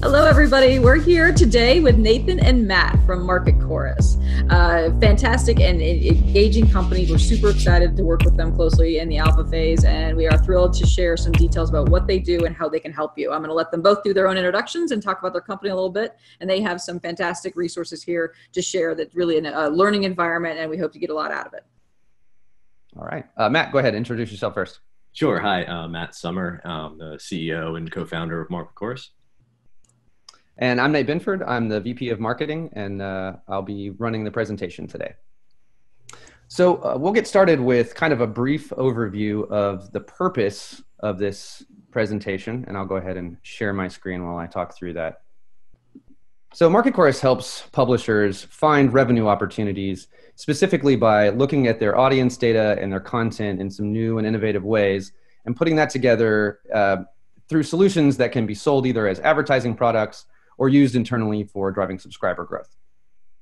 Hello, everybody. We're here today with Nathan and Matt from Market Chorus. Uh, fantastic and engaging company. We're super excited to work with them closely in the alpha phase, and we are thrilled to share some details about what they do and how they can help you. I'm going to let them both do their own introductions and talk about their company a little bit, and they have some fantastic resources here to share that really in a learning environment, and we hope to get a lot out of it. All right. Uh, Matt, go ahead. Introduce yourself first. Sure. Hi, uh, Matt Summer, um, the CEO and co-founder of Market Chorus. And I'm Nate Binford. I'm the VP of Marketing, and uh, I'll be running the presentation today. So uh, we'll get started with kind of a brief overview of the purpose of this presentation, and I'll go ahead and share my screen while I talk through that. So Market Chorus helps publishers find revenue opportunities specifically by looking at their audience data and their content in some new and innovative ways and putting that together uh, through solutions that can be sold either as advertising products or used internally for driving subscriber growth.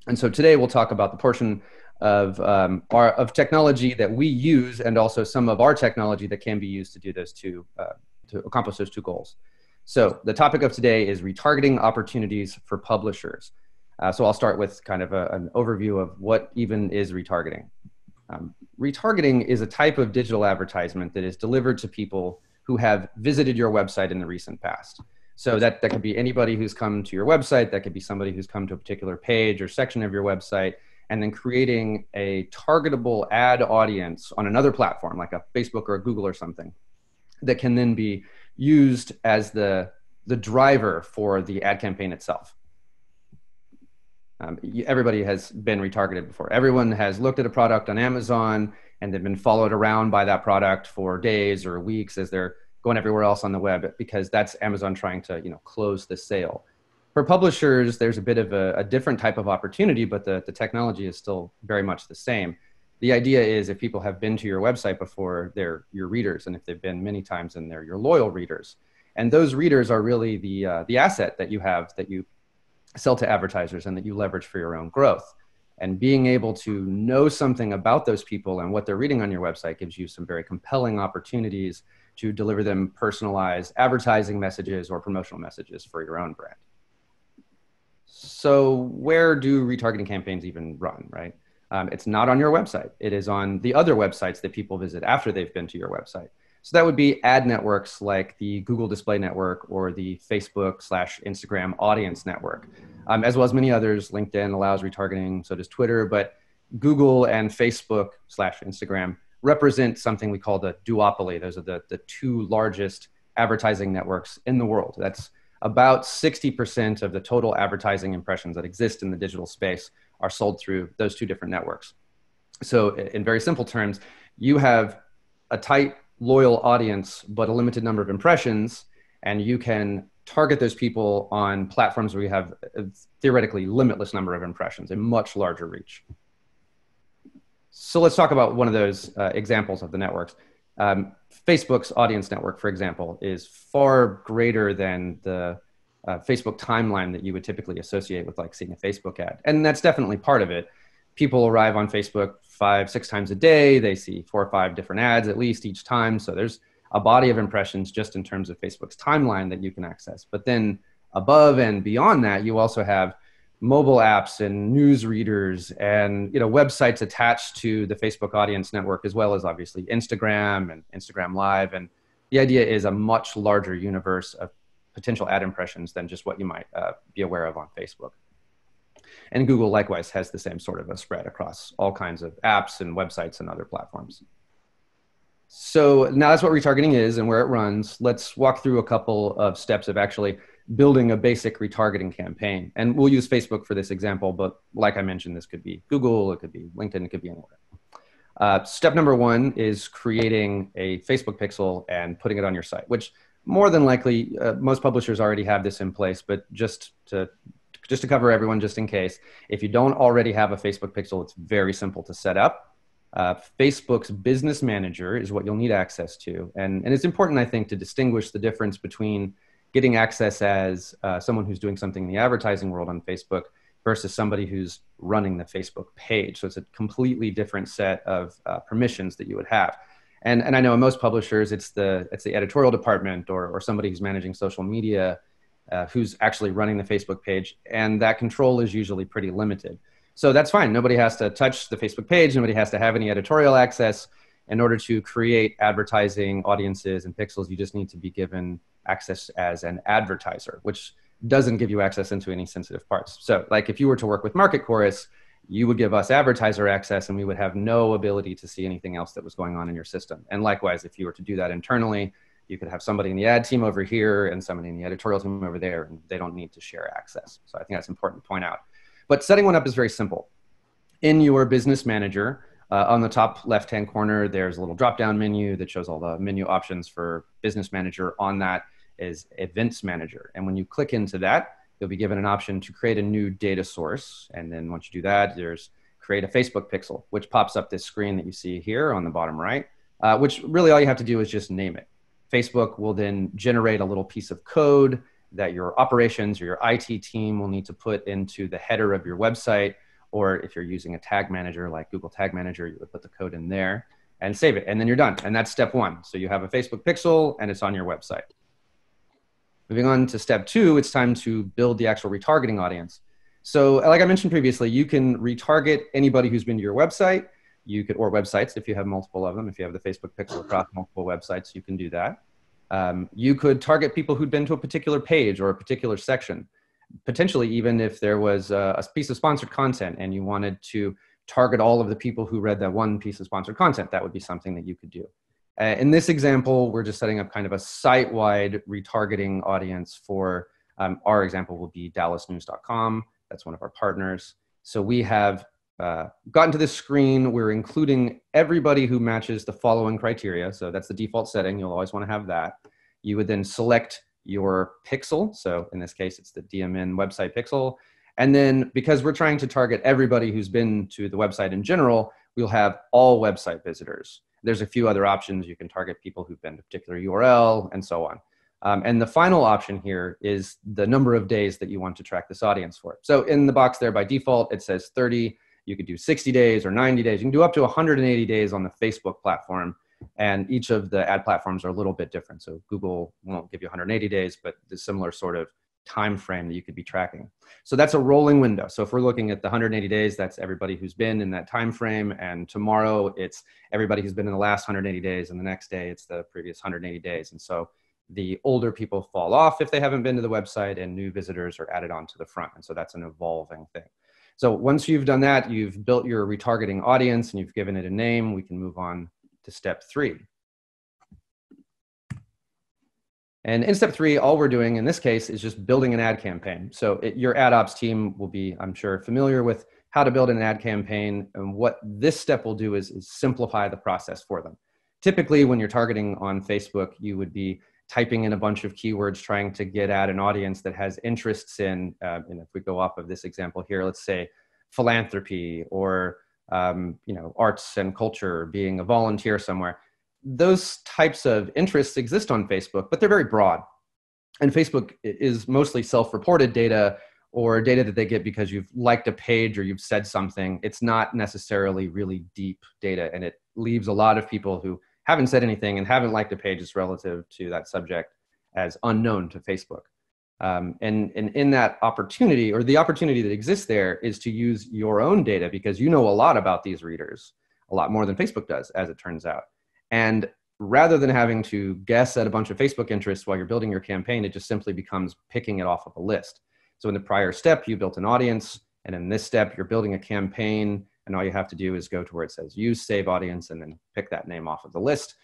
And so today we'll talk about the portion of, um, our, of technology that we use and also some of our technology that can be used to do those two, uh, to accomplish those two goals. So the topic of today is retargeting opportunities for publishers. Uh, so I'll start with kind of a, an overview of what even is retargeting. Um, retargeting is a type of digital advertisement that is delivered to people who have visited your website in the recent past. So that, that could be anybody who's come to your website, that could be somebody who's come to a particular page or section of your website, and then creating a targetable ad audience on another platform like a Facebook or a Google or something that can then be used as the, the driver for the ad campaign itself. Um, everybody has been retargeted before. Everyone has looked at a product on Amazon and they've been followed around by that product for days or weeks as they're going everywhere else on the web because that's Amazon trying to you know close the sale. For publishers, there's a bit of a, a different type of opportunity, but the, the technology is still very much the same. The idea is if people have been to your website before, they're your readers, and if they've been many times, then they're your loyal readers. And those readers are really the uh, the asset that you have that you sell to advertisers and that you leverage for your own growth. And being able to know something about those people and what they're reading on your website gives you some very compelling opportunities to deliver them personalized advertising messages or promotional messages for your own brand. So, where do retargeting campaigns even run, right? Um, it's not on your website. It is on the other websites that people visit after they've been to your website. So that would be ad networks like the Google Display Network or the Facebook slash Instagram Audience Network, um, as well as many others. LinkedIn allows retargeting, so does Twitter, but Google and Facebook slash Instagram represent something we call the duopoly. Those are the, the two largest advertising networks in the world. That's about 60% of the total advertising impressions that exist in the digital space are sold through those two different networks. So, in very simple terms, you have a tight, loyal audience, but a limited number of impressions, and you can target those people on platforms where you have a theoretically limitless number of impressions, a much larger reach. So let's talk about one of those uh, examples of the networks. Um, Facebook's audience network, for example, is far greater than the uh, Facebook timeline that you would typically associate with like seeing a Facebook ad. And that's definitely part of it. People arrive on Facebook five, six times a day. They see four or five different ads at least each time. So there's a body of impressions just in terms of Facebook's timeline that you can access. But then above and beyond that, you also have mobile apps and news readers and you know websites attached to the facebook audience network as well as obviously instagram and instagram live. And the idea is a much larger universe of potential ad impressions than just what you might uh, be aware of on facebook. And google likewise has the same sort of a spread across all kinds of apps and websites and other platforms. So now that's what retargeting is and where it runs. Let's walk through a couple of steps of actually building a basic retargeting campaign. And we'll use Facebook for this example, but like I mentioned, this could be Google, it could be LinkedIn, it could be anywhere. Uh, step number one is creating a Facebook pixel and putting it on your site, which more than likely uh, most publishers already have this in place. But just to just to cover everyone, just in case, if you don't already have a Facebook pixel, it's very simple to set up. Uh, Facebook's business manager is what you'll need access to, and and it's important, I think, to distinguish the difference between getting access as uh, someone who's doing something in the advertising world on Facebook versus somebody who's running the Facebook page. So it's a completely different set of uh, permissions that you would have. And, and I know in most publishers, it's the, it's the editorial department or, or somebody who's managing social media. uh, who's actually running the Facebook page, and that control is usually pretty limited. So that's fine. Nobody has to touch the Facebook page. Nobody has to have any editorial access. In order to create advertising audiences and pixels, you just need to be given access as an advertiser, which doesn't give you access into any sensitive parts. So, like if you were to work with Market Chorus, you would give us advertiser access and we would have no ability to see anything else that was going on in your system. And likewise, if you were to do that internally, you could have somebody in the ad team over here and somebody in the editorial team over there, and they don't need to share access. So I think that's important to point out. But setting one up is very simple. In your business manager, uh, on the top left-hand corner, there's a little drop-down menu that shows all the menu options for business manager. On that is events manager. And when you click into that, you'll be given an option to create a new data source. And then once you do that, there's create a Facebook pixel, which pops up this screen that you see here on the bottom right, uh, which really all you have to do is just name it. Facebook will then generate a little piece of code that your operations or your IT team will need to put into the header of your website. Or if you're using a tag manager like Google Tag Manager, you would put the code in there and save it. And then you're done. And that's step one. So you have a Facebook pixel and it's on your website. Moving on to step two, it's time to build the actual retargeting audience. So, like I mentioned previously, you can retarget anybody who's been to your website. You could, or websites if you have multiple of them. If you have the Facebook pixel across multiple websites, you can do that. Um, you could target people who'd been to a particular page or a particular section. Potentially, even if there was a, a piece of sponsored content and you wanted to target all of the people who read that one piece of sponsored content, that would be something that you could do. Uh, in this example, we're just setting up kind of a site-wide retargeting audience for um, our example will be dallasnews.com. That's one of our partners. So we have uh, gotten to this screen. We're including everybody who matches the following criteria. So that's the default setting. You'll always want to have that. You would then select your pixel. So in this case, it's the DMN website pixel. And then because we're trying to target everybody who's been to the website in general, we'll have all website visitors. There's a few other options. You can target people who've been to a particular URL and so on. Um, and the final option here is the number of days that you want to track this audience for. So in the box there by default, it says 30. You could do 60 days or 90 days. You can do up to 180 days on the Facebook platform. And each of the ad platforms are a little bit different. So Google won't give you 180 days, but the similar sort of time frame that you could be tracking. So that's a rolling window. So if we're looking at the 180 days, that's everybody who's been in that time frame. And tomorrow it's everybody who's been in the last 180 days, and the next day it's the previous 180 days. And so the older people fall off if they haven't been to the website, and new visitors are added onto the front. And so that's an evolving thing. So once you've done that, you've built your retargeting audience and you've given it a name, we can move on to step three. And in step three, all we're doing in this case is just building an ad campaign. So it, your ad ops team will be, I'm sure, familiar with how to build an ad campaign. And what this step will do is, is simplify the process for them. Typically, when you're targeting on Facebook, you would be typing in a bunch of keywords trying to get at an audience that has interests in, uh, and if we go off of this example here, let's say philanthropy or um, you know arts and culture, being a volunteer somewhere those types of interests exist on Facebook, but they're very broad. And Facebook is mostly self reported data or data that they get because you've liked a page or you've said something. It's not necessarily really deep data, and it leaves a lot of people who haven't said anything and haven't liked a page as relative to that subject as unknown to Facebook. Um, and, and in that opportunity, or the opportunity that exists there, is to use your own data because you know a lot about these readers, a lot more than Facebook does, as it turns out. And rather than having to guess at a bunch of Facebook interests while you're building your campaign, it just simply becomes picking it off of a list. So in the prior step, you built an audience. And in this step, you're building a campaign. And all you have to do is go to where it says use save audience and then pick that name off of the list.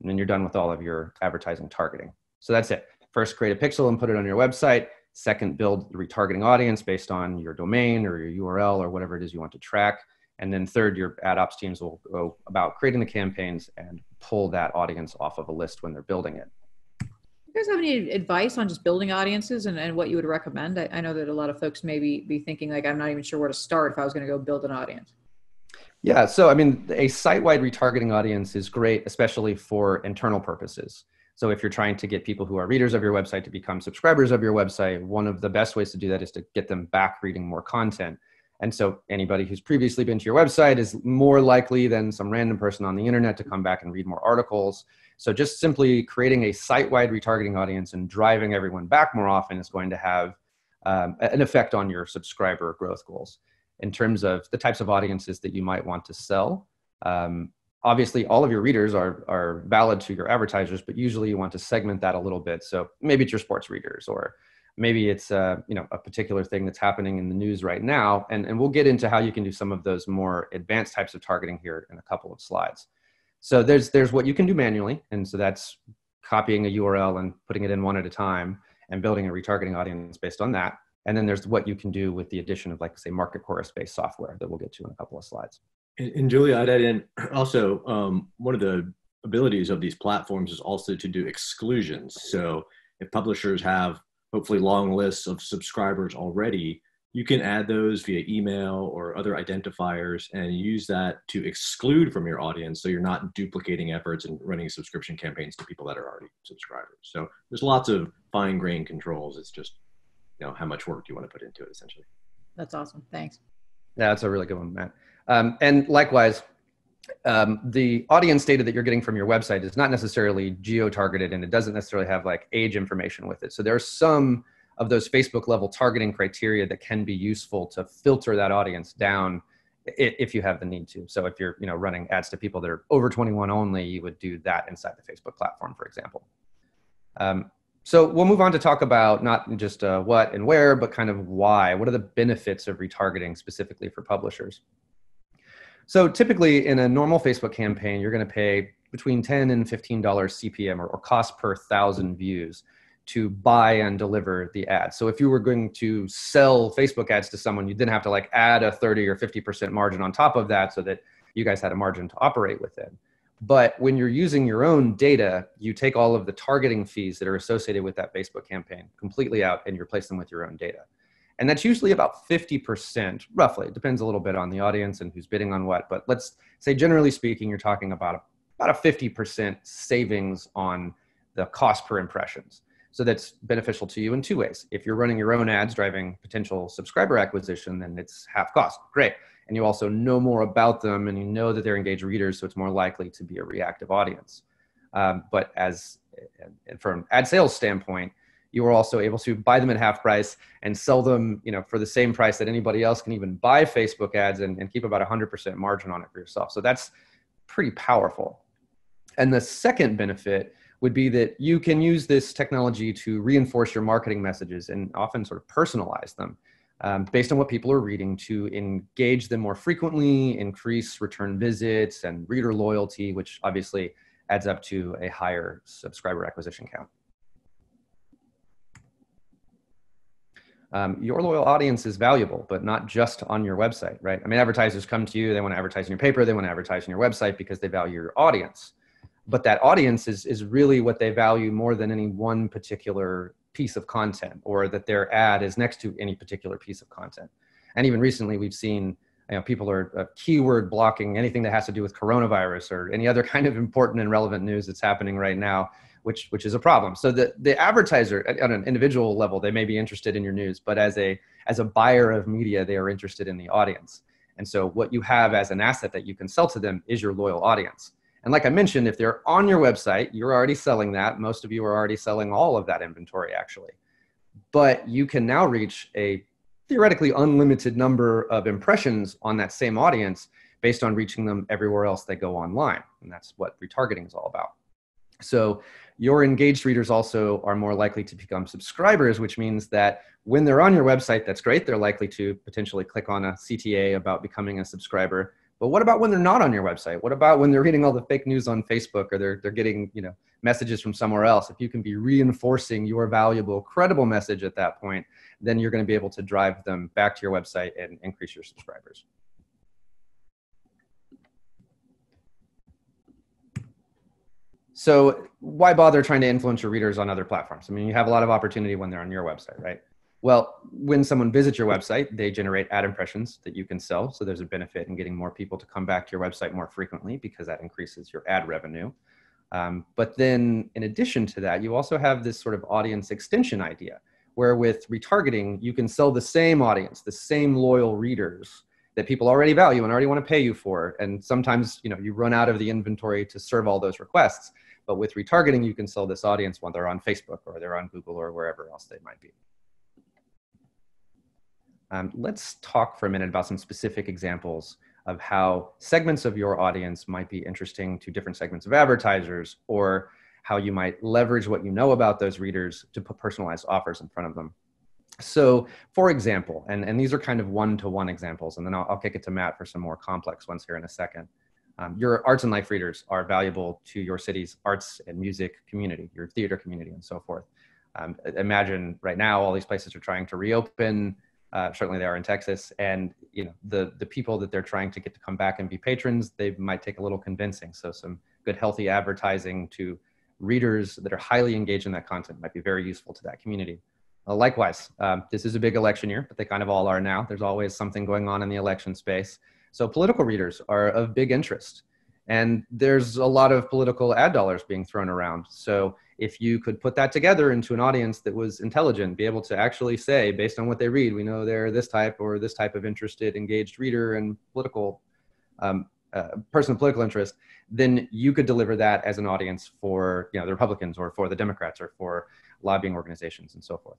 And then you're done with all of your advertising targeting. So that's it. First, create a pixel and put it on your website. Second, build the retargeting audience based on your domain or your URL or whatever it is you want to track. And then third, your ad ops teams will go about creating the campaigns and pull that audience off of a list when they're building it. You guys have any advice on just building audiences and, and what you would recommend? I, I know that a lot of folks may be, be thinking like, I'm not even sure where to start if I was going to go build an audience. Yeah, so I mean, a site-wide retargeting audience is great, especially for internal purposes. So if you're trying to get people who are readers of your website to become subscribers of your website, one of the best ways to do that is to get them back reading more content. And so anybody who's previously been to your website is more likely than some random person on the internet to come back and read more articles. So just simply creating a site-wide retargeting audience and driving everyone back more often is going to have um, an effect on your subscriber growth goals in terms of the types of audiences that you might want to sell. Um, obviously, all of your readers are, are valid to your advertisers, but usually you want to segment that a little bit. So maybe it's your sports readers or maybe it's uh, you know a particular thing that's happening in the news right now. And, and we'll get into how you can do some of those more advanced types of targeting here in a couple of slides. So there's there's what you can do manually. And so that's copying a url and putting it in one at a time and building a retargeting audience based on that. And then there's what you can do with the addition of like say market chorus based software that we'll get to in a couple of slides and, and julia i'd add in also um, one of the abilities of these platforms is also to do exclusions. So if publishers have hopefully long lists of subscribers already you can add those via email or other identifiers and use that to exclude from your audience so you're not duplicating efforts and running subscription campaigns to people that are already subscribers. So there's lots of fine grained controls. It's just you know how much work do you want to put into it essentially. That's awesome. Thanks. Yeah that's a really good one matt um, and likewise um, the audience data that you're getting from your website is not necessarily geo targeted and it doesn't necessarily have like age information with it so there are some of those Facebook level targeting criteria that can be useful to filter that audience down if you have the need to. So if you're you know running ads to people that are over 21 only, you would do that inside the Facebook platform, for example. Um, so we'll move on to talk about not just uh, what and where, but kind of why. What are the benefits of retargeting specifically for publishers? So typically in a normal Facebook campaign, you're going to pay between 10 and $15 CPM or, or cost per thousand views to buy and deliver the ad. So if you were going to sell Facebook ads to someone, you didn't have to like add a 30 or 50% margin on top of that so that you guys had a margin to operate within. But when you're using your own data, you take all of the targeting fees that are associated with that Facebook campaign completely out and you replace them with your own data. And that's usually about 50%, roughly. It depends a little bit on the audience and who's bidding on what. But let's say, generally speaking, you're talking about a, about a 50% savings on the cost per impressions. So that's beneficial to you in two ways. If you're running your own ads driving potential subscriber acquisition, then it's half cost. Great. And you also know more about them and you know that they're engaged readers, so it's more likely to be a reactive audience. Um, but as from ad sales standpoint, you are also able to buy them at half price and sell them, you know, for the same price that anybody else can even buy Facebook ads and, and keep about 100% margin on it for yourself. So that's pretty powerful. And the second benefit would be that you can use this technology to reinforce your marketing messages and often sort of personalize them um, based on what people are reading to engage them more frequently, increase return visits and reader loyalty, which obviously adds up to a higher subscriber acquisition count. Um, your loyal audience is valuable, but not just on your website, right? I mean, advertisers come to you, they want to advertise in your paper, they want to advertise in your website because they value your audience but that audience is is really what they value more than any one particular piece of content or that their ad is next to any particular piece of content and even recently we've seen you know people are uh, keyword blocking anything that has to do with coronavirus or any other kind of important and relevant news that's happening right now which which is a problem so the the advertiser on an individual level they may be interested in your news but as a as a buyer of media they are interested in the audience and so what you have as an asset that you can sell to them is your loyal audience and like I mentioned, if they're on your website, you're already selling that. Most of you are already selling all of that inventory, actually. But you can now reach a theoretically unlimited number of impressions on that same audience based on reaching them everywhere else they go online. And that's what retargeting is all about. So your engaged readers also are more likely to become subscribers, which means that when they're on your website, that's great. They're likely to potentially click on a CTA about becoming a subscriber. But what about when they're not on your website? What about when they're reading all the fake news on Facebook or they're, they're getting, you know, messages from somewhere else? If you can be reinforcing your valuable, credible message at that point, then you're going to be able to drive them back to your website and increase your subscribers. So why bother trying to influence your readers on other platforms? I mean, you have a lot of opportunity when they're on your website, right? Well, when someone visits your website, they generate ad impressions that you can sell. So there's a benefit in getting more people to come back to your website more frequently because that increases your ad revenue. Um, but then, in addition to that, you also have this sort of audience extension idea where with retargeting, you can sell the same audience, the same loyal readers that people already value and already want to pay you for. And sometimes, you know, you run out of the inventory to serve all those requests. But with retargeting, you can sell this audience when they're on Facebook or they're on Google or wherever else they might be. Um, let's talk for a minute about some specific examples of how segments of your audience might be interesting to different segments of advertisers or how you might leverage what you know about those readers to put personalized offers in front of them. So, for example, and, and these are kind of one to one examples, and then I'll, I'll kick it to Matt for some more complex ones here in a second. Um, your arts and life readers are valuable to your city's arts and music community, your theater community, and so forth. Um, imagine right now all these places are trying to reopen. Uh, certainly, they are in Texas, and you know the the people that they're trying to get to come back and be patrons, they might take a little convincing. So, some good, healthy advertising to readers that are highly engaged in that content might be very useful to that community. Uh, likewise, um, this is a big election year, but they kind of all are now. There's always something going on in the election space. So political readers are of big interest. And there's a lot of political ad dollars being thrown around. So if you could put that together into an audience that was intelligent, be able to actually say, based on what they read, we know they're this type or this type of interested, engaged reader and political um, uh, person of political interest, then you could deliver that as an audience for you know the Republicans or for the Democrats or for lobbying organizations and so forth.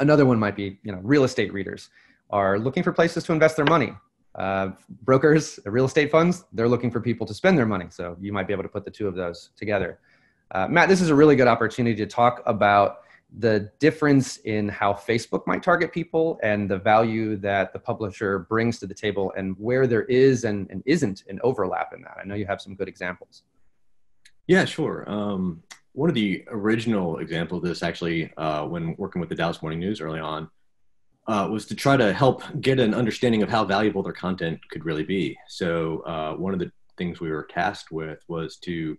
Another one might be you know real estate readers are looking for places to invest their money. Uh, brokers, real estate funds, they're looking for people to spend their money. So you might be able to put the two of those together. Uh, Matt, this is a really good opportunity to talk about the difference in how Facebook might target people and the value that the publisher brings to the table and where there is and, and isn't an overlap in that. I know you have some good examples. Yeah, sure. Um, one of the original examples of this actually, uh, when working with the Dallas Morning News early on, uh, was to try to help get an understanding of how valuable their content could really be. So uh, one of the things we were tasked with was to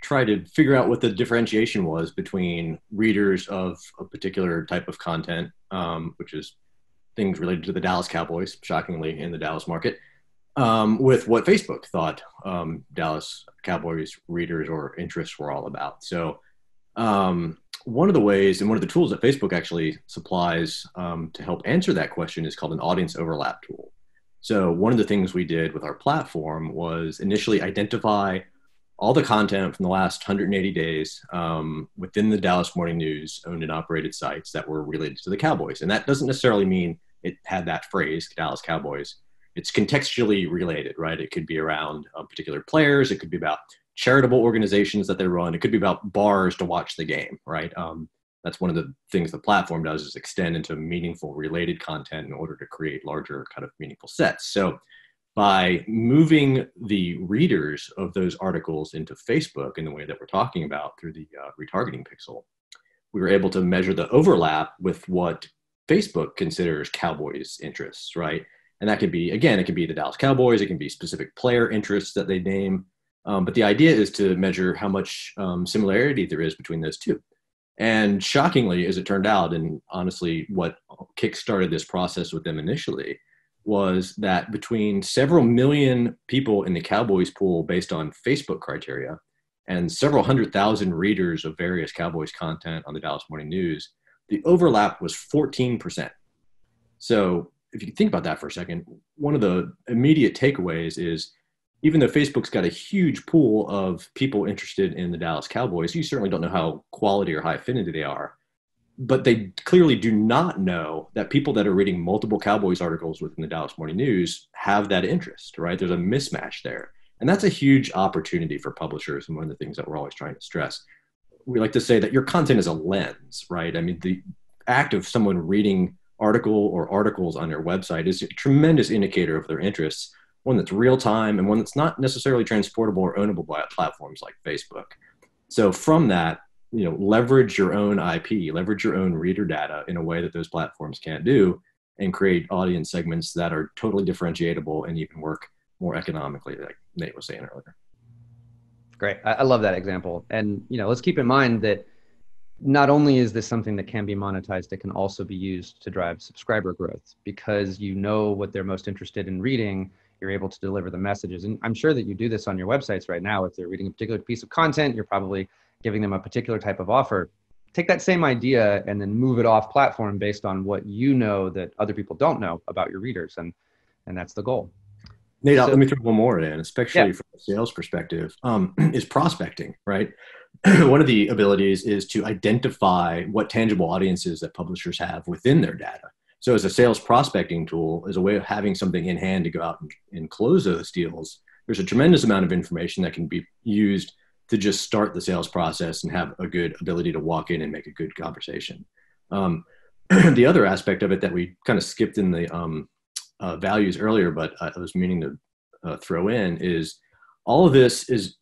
try to figure out what the differentiation was between readers of a particular type of content, um, which is things related to the Dallas Cowboys, shockingly in the Dallas market, um, with what Facebook thought um, Dallas Cowboys readers or interests were all about. So, um, one of the ways and one of the tools that Facebook actually supplies um, to help answer that question is called an audience overlap tool. So, one of the things we did with our platform was initially identify all the content from the last 180 days um, within the Dallas Morning News owned and operated sites that were related to the Cowboys. And that doesn't necessarily mean it had that phrase, Dallas Cowboys. It's contextually related, right? It could be around uh, particular players, it could be about charitable organizations that they run, it could be about bars to watch the game, right? Um, that's one of the things the platform does is extend into meaningful related content in order to create larger kind of meaningful sets. So by moving the readers of those articles into Facebook in the way that we're talking about through the uh, retargeting pixel, we were able to measure the overlap with what Facebook considers Cowboys interests, right? And that could be, again, it can be the Dallas Cowboys, it can be specific player interests that they name. Um, but the idea is to measure how much um, similarity there is between those two. And shockingly, as it turned out, and honestly, what kickstarted this process with them initially was that between several million people in the Cowboys pool based on Facebook criteria and several hundred thousand readers of various Cowboys content on the Dallas Morning News, the overlap was 14%. So if you think about that for a second, one of the immediate takeaways is even though Facebook's got a huge pool of people interested in the Dallas Cowboys, you certainly don't know how quality or high affinity they are but they clearly do not know that people that are reading multiple Cowboys articles within the Dallas Morning News have that interest, right? There's a mismatch there. And that's a huge opportunity for publishers. And one of the things that we're always trying to stress. We like to say that your content is a lens, right? I mean, the act of someone reading article or articles on your website is a tremendous indicator of their interests, one that's real time and one that's not necessarily transportable or ownable by platforms like Facebook. So from that, you know leverage your own ip leverage your own reader data in a way that those platforms can't do and create audience segments that are totally differentiable and even work more economically like nate was saying earlier. Great. I love that example. And you know let's keep in mind that not only is this something that can be monetized it can also be used to drive subscriber growth. Because you know what they're most interested in reading you're able to deliver the messages. And i'm sure that you do this on your websites right now. If they're reading a particular piece of content you're probably giving them a particular type of offer. Take that same idea and then move it off platform based on what you know that other people don't know about your readers. And and that's the goal Nate, so, let me throw one more in, especially yeah. from a sales perspective, um, is prospecting, right? one of the abilities is to identify what tangible audiences that publishers have within their data. So, as a sales prospecting tool, as a way of having something in hand to go out and, and close those deals, there's a tremendous amount of information that can be used to just start the sales process and have a good ability to walk in and make a good conversation. Um, the other aspect of it that we kind of skipped in the um, uh, values earlier, but I was meaning to uh, throw in is all of this is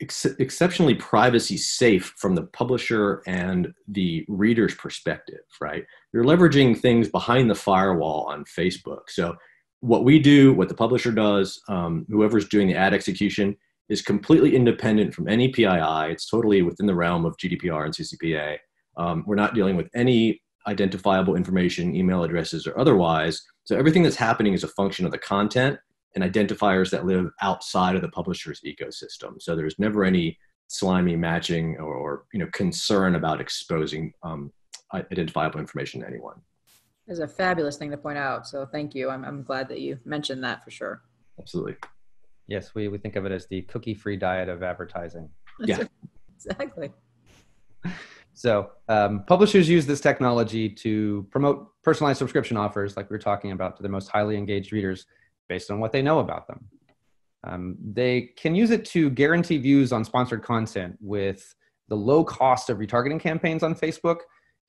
ex- exceptionally privacy safe from the publisher and the reader's perspective, right? You're leveraging things behind the firewall on Facebook. So what we do, what the publisher does, um, whoever's doing the ad execution is completely independent from any PII. It's totally within the realm of GDPR and CCPA. Um, we're not dealing with any identifiable information, email addresses, or otherwise. So everything that's happening is a function of the content and identifiers that live outside of the publisher's ecosystem. So there's never any slimy matching or, or you know concern about exposing um, identifiable information to anyone. It's a fabulous thing to point out. So thank you. I'm, I'm glad that you mentioned that for sure. Absolutely. Yes, we, we think of it as the cookie free diet of advertising. yeah. exactly. So um, publishers use this technology to promote personalized subscription offers, like we were talking about, to the most highly engaged readers based on what they know about them. Um, they can use it to guarantee views on sponsored content with the low cost of retargeting campaigns on Facebook.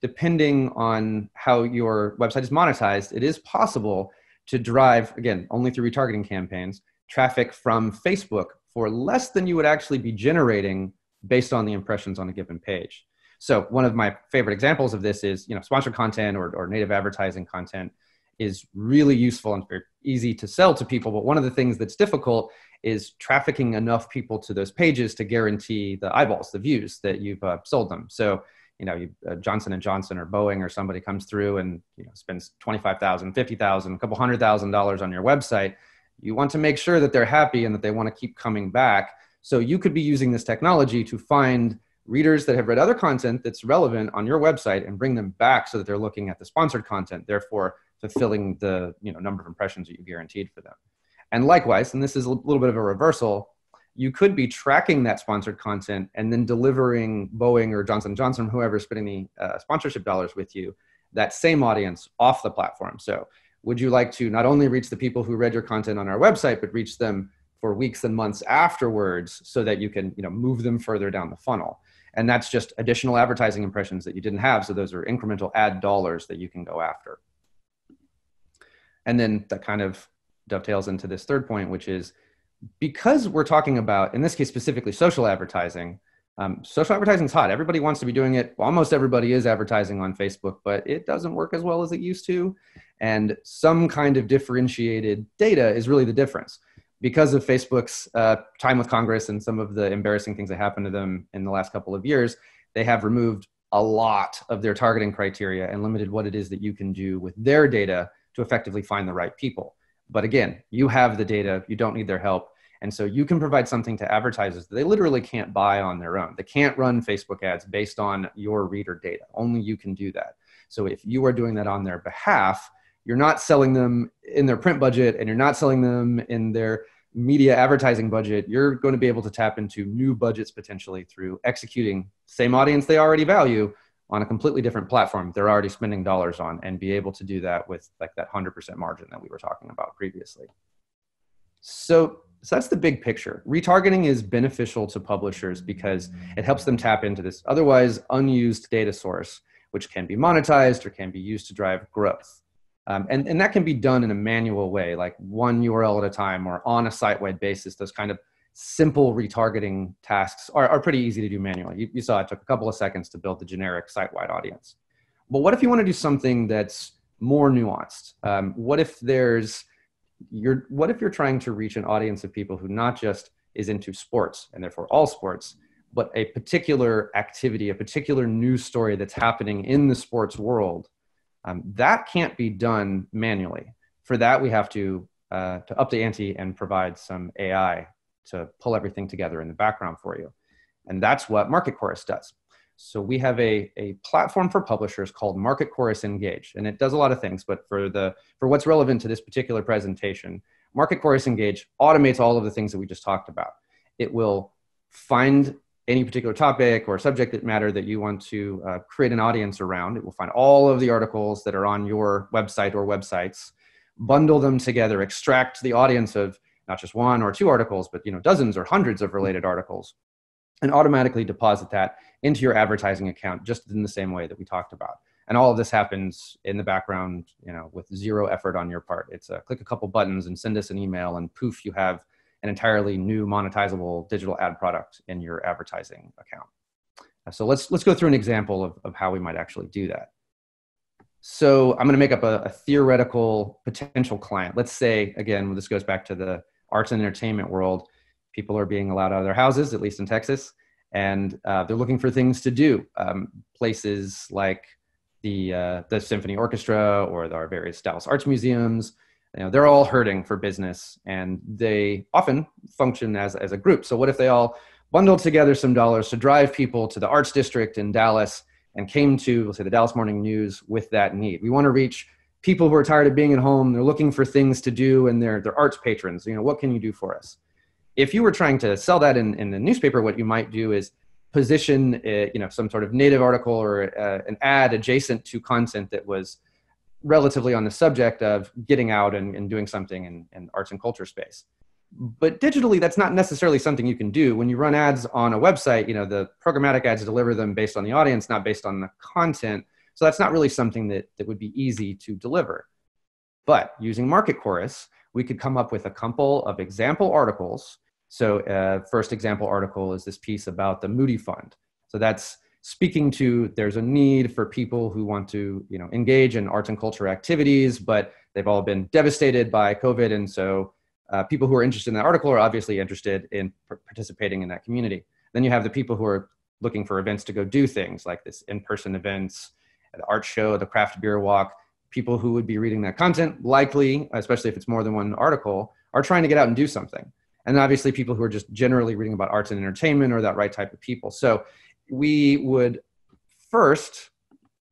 Depending on how your website is monetized, it is possible to drive, again, only through retargeting campaigns, traffic from Facebook for less than you would actually be generating based on the impressions on a given page. So one of my favorite examples of this is, you know, sponsored content or, or native advertising content is really useful and very easy to sell to people. But one of the things that's difficult is trafficking enough people to those pages to guarantee the eyeballs, the views that you've uh, sold them. So, you know, you, uh, Johnson and Johnson or Boeing or somebody comes through and you know spends twenty five thousand, fifty thousand, a couple hundred thousand dollars on your website. You want to make sure that they're happy and that they want to keep coming back. So you could be using this technology to find readers that have read other content that's relevant on your website and bring them back so that they're looking at the sponsored content, therefore fulfilling the you know number of impressions that you guaranteed for them. And likewise, and this is a little bit of a reversal, you could be tracking that sponsored content and then delivering Boeing or Johnson Johnson, whoever's spending the uh, sponsorship dollars with you, that same audience off the platform. So would you like to not only reach the people who read your content on our website, but reach them for weeks and months afterwards so that you can you know move them further down the funnel and that's just additional advertising impressions that you didn't have. So those are incremental ad dollars that you can go after. And then that kind of dovetails into this third point which is because we're talking about in this case specifically social advertising um, social advertising is hot. Everybody wants to be doing it. Almost everybody is advertising on facebook but it doesn't work as well as it used to. And some kind of differentiated data is really the difference because of Facebook's uh, time with Congress and some of the embarrassing things that happened to them in the last couple of years, they have removed a lot of their targeting criteria and limited what it is that you can do with their data to effectively find the right people. But again, you have the data, you don't need their help. And so you can provide something to advertisers that they literally can't buy on their own. They can't run Facebook ads based on your reader data. Only you can do that. So if you are doing that on their behalf, you're not selling them in their print budget and you're not selling them in their media advertising budget, you're going to be able to tap into new budgets potentially through executing same audience they already value on a completely different platform they're already spending dollars on and be able to do that with like that 100% margin that we were talking about previously. So, so that's the big picture. Retargeting is beneficial to publishers because it helps them tap into this otherwise unused data source, which can be monetized or can be used to drive growth. Um, and, and that can be done in a manual way, like one URL at a time or on a site wide basis. Those kind of simple retargeting tasks are, are pretty easy to do manually. You, you saw it took a couple of seconds to build the generic site wide audience. But what if you want to do something that's more nuanced? Um, what if there's you're, what if you're trying to reach an audience of people who not just is into sports and therefore all sports, but a particular activity, a particular news story that's happening in the sports world um, that can't be done manually. For that, we have to, uh, to up the ante and provide some AI to pull everything together in the background for you. And that's what Market Chorus does. So we have a, a platform for publishers called Market Chorus Engage, and it does a lot of things. But for the for what's relevant to this particular presentation, Market Chorus Engage automates all of the things that we just talked about. It will find any particular topic or subject matter that you want to uh, create an audience around. It will find all of the articles that are on your website or websites, bundle them together, extract the audience of not just one or two articles, but you know dozens or hundreds of related articles, and automatically deposit that into your advertising account just in the same way that we talked about. And all of this happens in the background, you know, with zero effort on your part. It's a click a couple buttons and send us an email, and poof, you have an entirely new monetizable digital ad product in your advertising account. Uh, so let's let's go through an example of, of how we might actually do that. So I'm going to make up a, a theoretical potential client. Let's say again, this goes back to the arts and entertainment world. People are being allowed out of their houses, at least in Texas, and uh, they're looking for things to do. Um, places like the uh, the symphony orchestra or our various Dallas arts museums, you know, they're all hurting for business and they often function as, as a group. So what if they all bundled together some dollars to drive people to the arts district in Dallas and came to, let's say, the Dallas Morning News with that need? We want to reach people who are tired of being at home. They're looking for things to do and they're, they're arts patrons. You know, what can you do for us? If you were trying to sell that in, in the newspaper, what you might do is position, a, you know, some sort of native article or uh, an ad adjacent to content that was – relatively on the subject of getting out and, and doing something in, in arts and culture space. But digitally that's not necessarily something you can do. When you run ads on a website you know the programmatic ads deliver them based on the audience not based on the content. So that's not really something that, that would be easy to deliver. But using market chorus we could come up with a couple of example articles. So uh, first example article is this piece about the moody fund. So that's speaking to there's a need for people who want to you know engage in arts and culture activities but they've all been devastated by covid and so uh, people who are interested in that article are obviously interested in participating in that community. Then you have the people who are looking for events to go do things like this in-person events the art show the craft beer walk. People who would be reading that content likely especially if it's more than one article are trying to get out and do something. And obviously people who are just generally reading about arts and entertainment or that right type of people. So we would first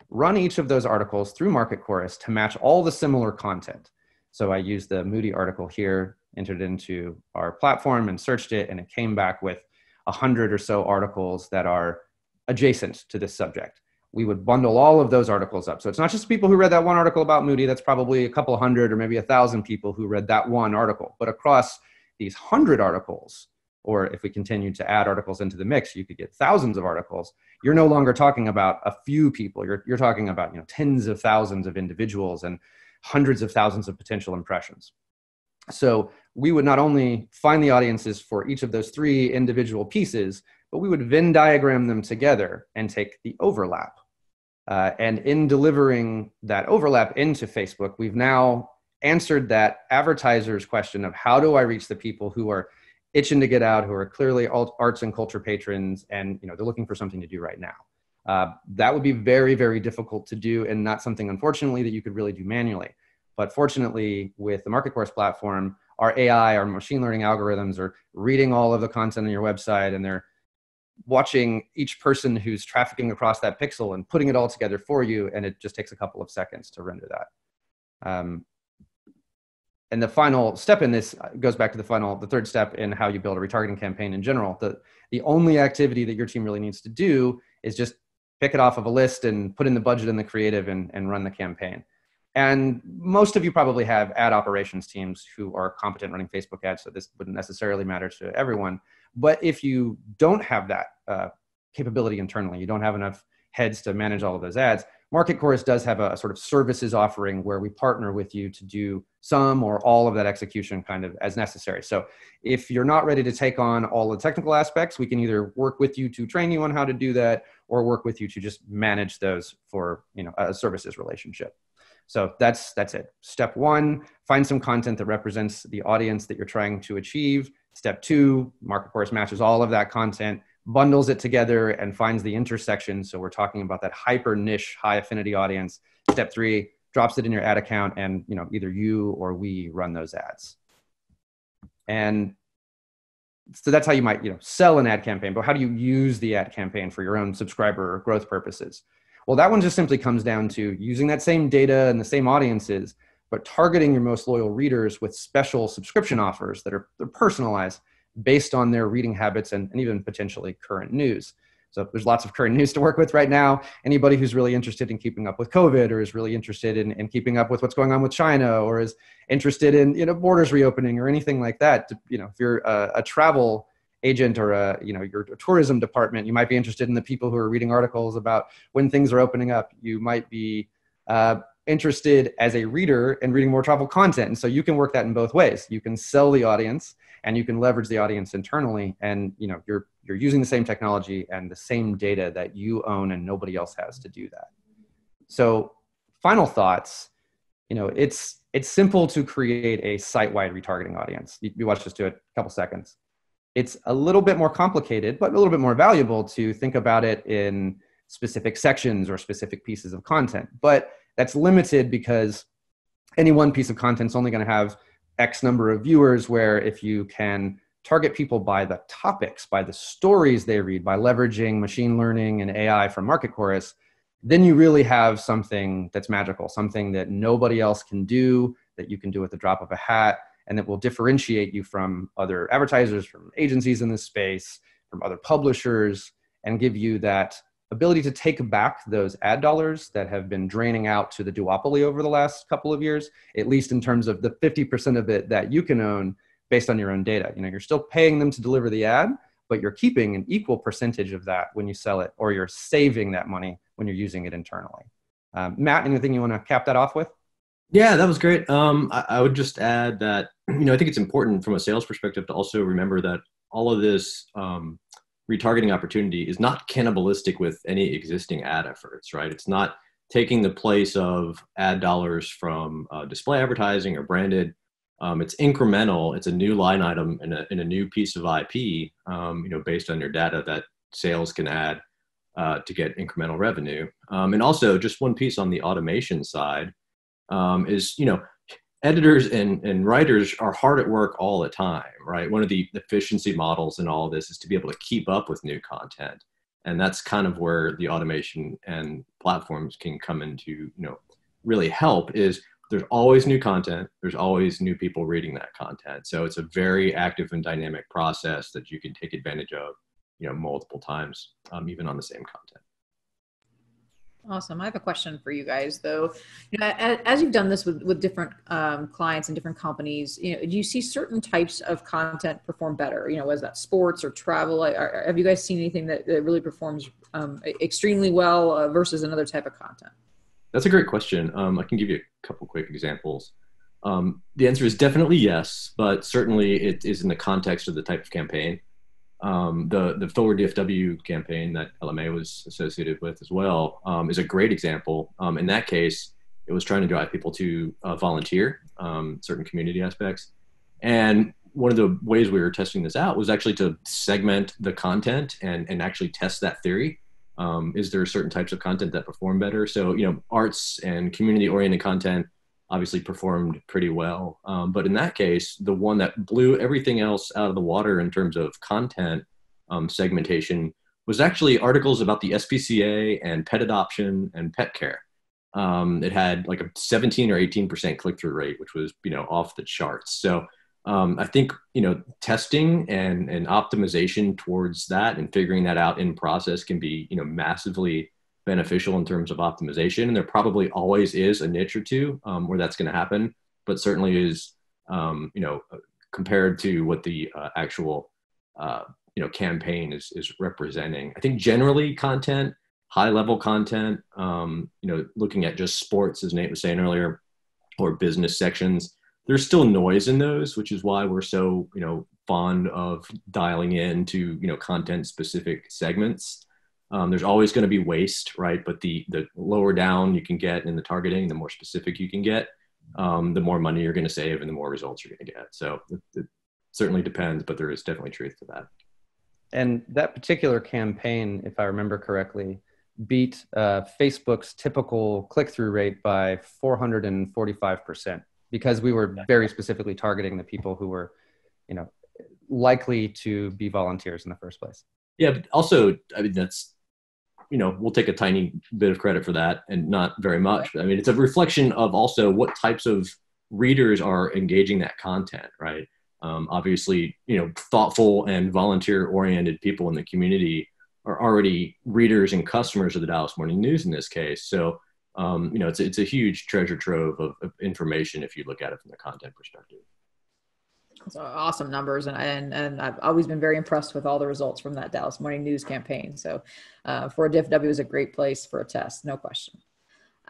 run each of those articles through Market Chorus to match all the similar content. So I used the Moody article here, entered into our platform and searched it, and it came back with a hundred or so articles that are adjacent to this subject. We would bundle all of those articles up. So it's not just people who read that one article about Moody, that's probably a couple hundred or maybe a thousand people who read that one article. But across these hundred articles, or if we continue to add articles into the mix, you could get thousands of articles. You're no longer talking about a few people. You're, you're talking about you know, tens of thousands of individuals and hundreds of thousands of potential impressions. So we would not only find the audiences for each of those three individual pieces, but we would Venn diagram them together and take the overlap. Uh, and in delivering that overlap into Facebook, we've now answered that advertiser's question of how do I reach the people who are itching to get out who are clearly arts and culture patrons and you know they're looking for something to do right now. Uh, that would be very very difficult to do and not something unfortunately that you could really do manually. But fortunately with the market chorus platform our ai our machine learning algorithms are reading all of the content on your website and they're watching each person who's trafficking across that pixel and putting it all together for you and it just takes a couple of seconds to render that. Um, and the final step in this goes back to the final the third step in how you build a retargeting campaign in general. The the only activity that your team really needs to do is just pick it off of a list and put in the budget and the creative and, and run the campaign. And most of you probably have ad operations teams who are competent running facebook ads so this wouldn't necessarily matter to everyone. But if you don't have that uh, capability internally you don't have enough heads to manage all of those ads Market Chorus does have a, sort of services offering where we partner with you to do some or all of that execution kind of as necessary. So if you're not ready to take on all the technical aspects, we can either work with you to train you on how to do that or work with you to just manage those for you know a services relationship. So that's that's it. Step one, find some content that represents the audience that you're trying to achieve. Step two, Market Chorus matches all of that content bundles it together and finds the intersection. So we're talking about that hyper niche, high affinity audience. Step three, drops it in your ad account and you know either you or we run those ads. And so that's how you might you know sell an ad campaign. But how do you use the ad campaign for your own subscriber growth purposes? Well, that one just simply comes down to using that same data and the same audiences, but targeting your most loyal readers with special subscription offers that are personalized based on their reading habits and, and even potentially current news. So there's lots of current news to work with right now. Anybody who's really interested in keeping up with COVID or is really interested in, in keeping up with what's going on with China or is interested in you know borders reopening or anything like that. You know, if you're a, a travel agent or a you know your tourism department, you might be interested in the people who are reading articles about when things are opening up. You might be uh, interested as a reader in reading more travel content, and so you can work that in both ways. You can sell the audience and you can leverage the audience internally and you know you're you're using the same technology and the same data that you own and nobody else has to do that. So final thoughts you know it's it's simple to create a site-wide retargeting audience. You, you watch this do it a couple seconds. It's a little bit more complicated but a little bit more valuable to think about it in specific sections or specific pieces of content. But that's limited because any one piece of content is only going to have X number of viewers, where if you can target people by the topics, by the stories they read, by leveraging machine learning and AI from Market Chorus, then you really have something that's magical, something that nobody else can do, that you can do at the drop of a hat, and that will differentiate you from other advertisers, from agencies in this space, from other publishers, and give you that ability to take back those ad dollars that have been draining out to the duopoly over the last couple of years, at least in terms of the 50% of it that you can own based on your own data. You know, you're still paying them to deliver the ad, but you're keeping an equal percentage of that when you sell it, or you're saving that money when you're using it internally. Um, Matt, anything you want to cap that off with? Yeah, that was great. Um, I, I would just add that you know I think it's important from a sales perspective to also remember that all of this um, retargeting opportunity is not cannibalistic with any existing ad efforts, right? It's not taking the place of ad dollars from uh, display advertising or branded. Um, it's incremental. It's a new line item in a, a new piece of IP, um, you know, based on your data that sales can add uh, to get incremental revenue. Um, and also, just one piece on the automation side um, is, you know, editors and, and writers are hard at work all the time, right? One of the efficiency models in all this is to be able to keep up with new content. And that's kind of where the automation and platforms can come into, you know, really help is there's always new content. There's always new people reading that content. So it's a very active and dynamic process that you can take advantage of, you know, multiple times, um, even on the same content. Awesome. I have a question for you guys, though. You know, as, you've done this with, with different um, clients and different companies, you know, do you see certain types of content perform better? You know, was that sports or travel? Have you guys seen anything that, that really performs um, extremely well uh, versus another type of content? That's a great question. Um, I can give you a couple quick examples. Um, the answer is definitely yes, but certainly it is in the context of the type of campaign um, the the forward DFW campaign that LMA was associated with as well um, is a great example. Um, in that case, it was trying to drive people to uh, volunteer um, certain community aspects, and one of the ways we were testing this out was actually to segment the content and and actually test that theory. Um, is there certain types of content that perform better? So you know, arts and community oriented content obviously performed pretty well. Um, but in that case, the one that blew everything else out of the water in terms of content um, segmentation was actually articles about the SPCA and pet adoption and pet care. Um, it had like a 17 or 18% click through rate, which was you know off the charts. So um, I think you know testing and and optimization towards that and figuring that out in process can be you know massively beneficial in terms of optimization. And there probably always is a niche or two um, where that's going to happen, but certainly is, um, you know, compared to what the uh, actual, uh, you know, campaign is, is representing. I think generally content, high level content, um, you know, looking at just sports, as Nate was saying earlier, or business sections, there's still noise in those, which is why we're so, you know, fond of dialing in to, you know, content specific segments. Um, there's always going to be waste, right? But the the lower down you can get in the targeting, the more specific you can get, um, the more money you're going to save and the more results you're going to get. So it, it, certainly depends, but there is definitely truth to that. And that particular campaign, if I remember correctly, beat uh, Facebook's typical click-through rate by 445 percent because we were very specifically targeting the people who were, you know, likely to be volunteers in the first place. Yeah, but also, I mean, that's you know, we'll take a tiny bit of credit for that and not very much. But I mean, it's a reflection of also what types of readers are engaging that content, right? Um, obviously, you know, thoughtful and volunteer oriented people in the community are already readers and customers of the Dallas Morning News in this case. So, um, you know, it's, it's a huge treasure trove of, of information if you look at it from the content perspective. Awesome numbers, and, and and I've always been very impressed with all the results from that Dallas Morning News campaign. So, uh, for a DFW is a great place for a test, no question.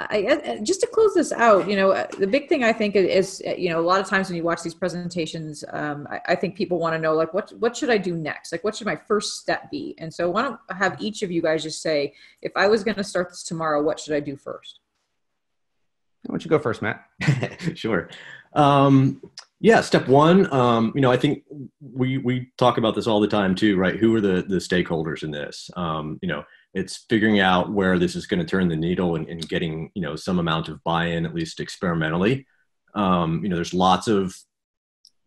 I, just to close this out, you know, uh, the big thing I think is, uh, you know, a lot of times when you watch these presentations, um, I, I, think people want to know, like, what what should I do next? Like, what should my first step be? And so, why don't I have each of you guys just say, if I was going to start this tomorrow, what should I do first? Why don't you go first, Matt? sure. Um, yeah, step one. Um, you know, I think we we talk about this all the time too, right? Who are the the stakeholders in this? Um, you know it's figuring out where this is going to turn the needle and, and, getting you know some amount of buy-in at least experimentally um, you know there's lots of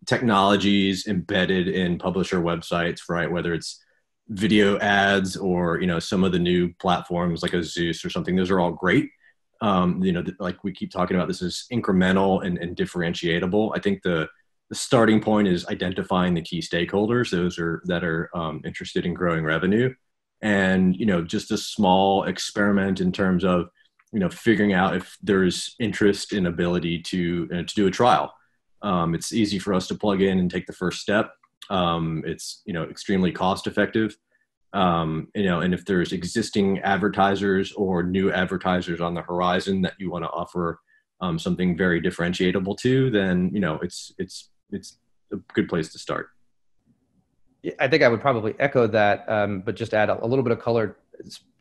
technologies embedded in publisher websites right whether it's video ads or you know some of the new platforms like a zeus or something those are all great um, you know like we keep talking about this is incremental and, and differentiatable. I think the the starting point is identifying the key stakeholders those are that are um, interested in growing revenue. And you know just a small experiment in terms of you know figuring out if there's interest and ability to uh, to do a trial. Um, it's easy for us to plug in and take the first step. Um, it's you know extremely cost effective um, you know and if there's existing advertisers or new advertisers on the horizon that you want to offer um, something very differentiatable to then you know it's it's it's a good place to start I think I would probably echo that, um, but just add a, a, little bit of color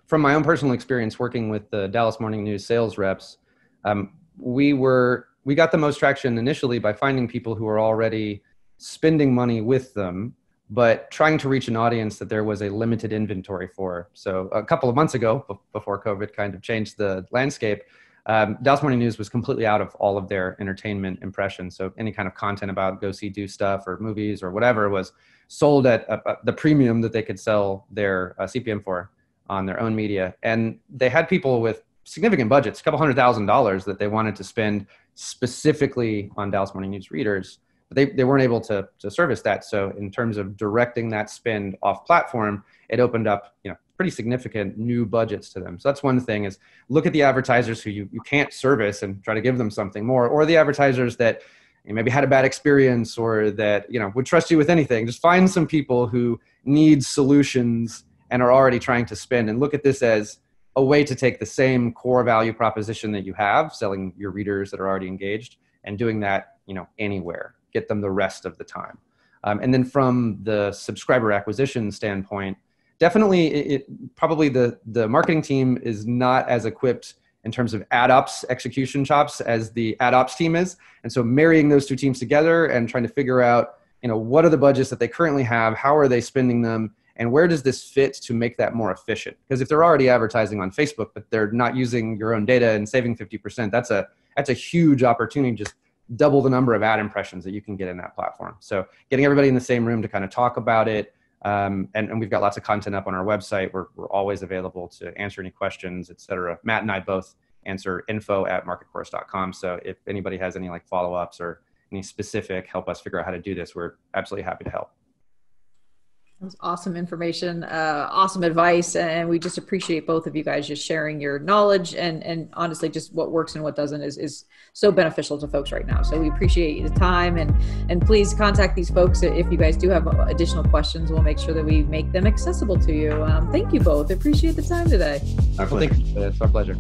from my own personal experience working with the Dallas Morning News sales reps. Um, we were we got the most traction initially by finding people who are already spending money with them, but trying to reach an audience that there was a limited inventory for. So a couple of months ago, before COVID kind of changed the landscape, um, Dallas Morning News was completely out of all of their entertainment impressions. So any kind of content about go see do stuff or movies or whatever was sold at uh, uh, the premium that they could sell their uh, CPM for on their own media. And they had people with significant budgets, a couple hundred thousand dollars that they wanted to spend specifically on Dallas Morning News readers. They, they weren't able to, to service that. So in terms of directing that spend off platform, it opened up, you know, pretty significant new budgets to them. So that's one thing is look at the advertisers who you, you can't service and try to give them something more, or the advertisers that maybe had a bad experience or that you know would trust you with anything just find some people who need solutions and are already trying to spend and look at this as a way to take the same core value proposition that you have selling your readers that are already engaged and doing that you know anywhere get them the rest of the time um, and then from the subscriber acquisition standpoint definitely it, it, probably the the marketing team is not as equipped in terms of ad ops execution chops as the ad ops team is. And so marrying those two teams together and trying to figure out, you know, what are the budgets that they currently have? How are they spending them? And where does this fit to make that more efficient? Because if they're already advertising on Facebook, but they're not using your own data and saving 50%, that's a that's a huge opportunity. Just double the number of ad impressions that you can get in that platform. So getting everybody in the same room to kind of talk about it, um, and, and, we've got lots of content up on our website. We're, we're always available to answer any questions, et cetera. Matt and I both answer info at marketchorus.com. So if anybody has any like follow-ups or any specific help us figure out how to do this, we're absolutely happy to help. That was awesome information, uh, awesome advice, and we just appreciate both of you guys just sharing your knowledge and and honestly just what works and what doesn't is is so beneficial to folks right now. So we appreciate the time and and please contact these folks if you guys do have additional questions. We'll make sure that we make them accessible to you. Um, thank you both. Appreciate the time today. Our pleasure. It's our pleasure.